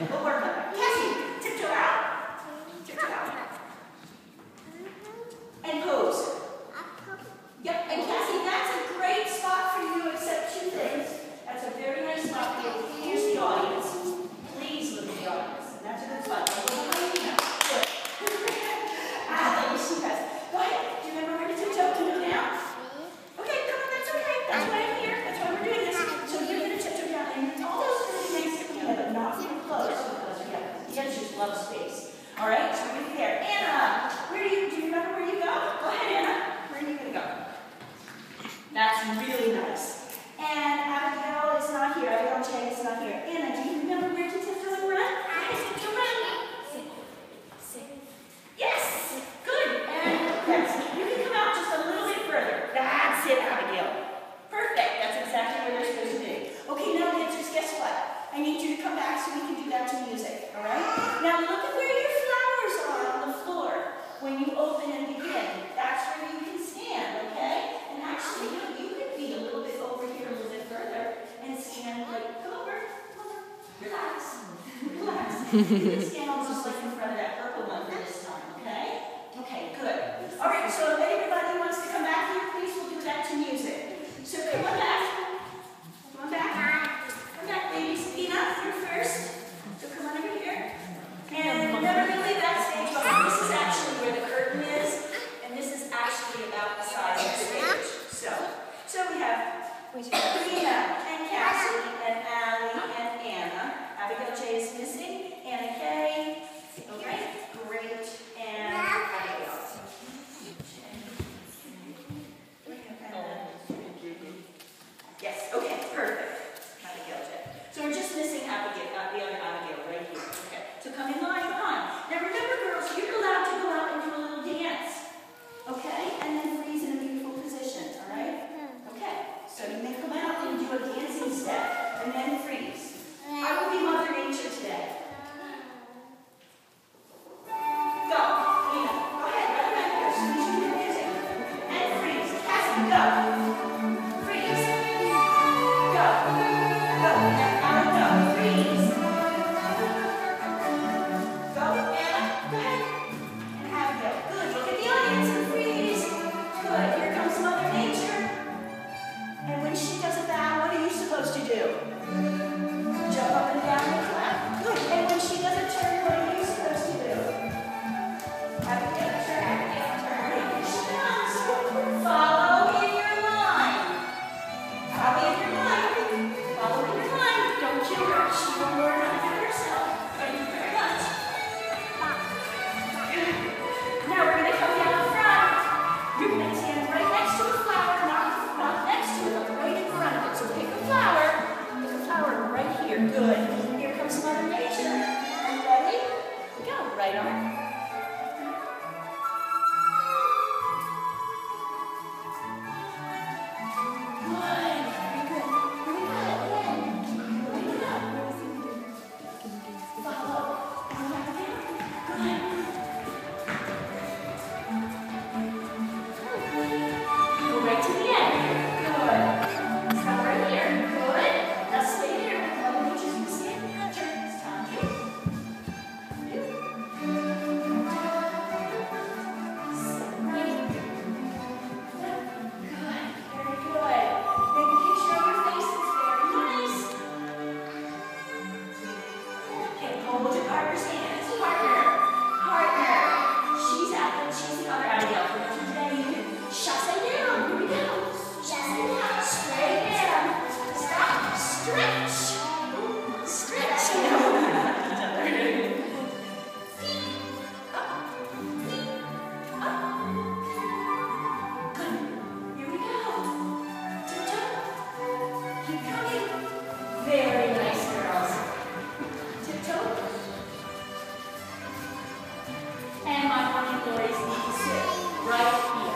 we'll work on it. sit. Perfect, that's exactly what you're supposed to do. Okay, now dancers, guess what? I need you to come back so we can do that to music, all right? Now look at where your flowers are on the floor. When you open and begin, that's where you can stand, okay? And actually, you, know, you could be a little bit over here, a little bit further, and stand like, come over, come over, relax, relax. You can stand almost like in front of that purple one for this time, okay? Okay, good. All right, so music. So come on back. Come on back. Come back, ladies. Peanut, you're first. So come on over here. And never really leave that stage behind. This is actually where the curtain is, and this is actually about the size of the stage. So, so we have three So you may come out and do a dancing step and then freeze. I will my morning glories need to sit right here.